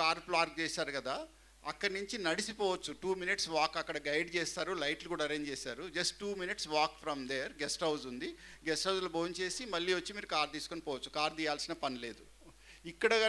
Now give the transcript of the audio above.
Car park చేశారు కదా అక్కడి నుంచి నడిచిపోవచ్చు. టూ మినిట్స్ వాక్ అక్కడ గైడ్ చేస్తారు లైట్లు కూడా అరేంజ్ చేశారు. Just two minutes walk from there guest house ఉంది. గెస్ట్ హౌస్లో భోజనం చేసి మళ్ళీ వచ్చి మీరు కార్ తీసుకొని పోవచ్చు. కార్ తీయాల్సిన పని లేదు. ఇక్కడ కనుక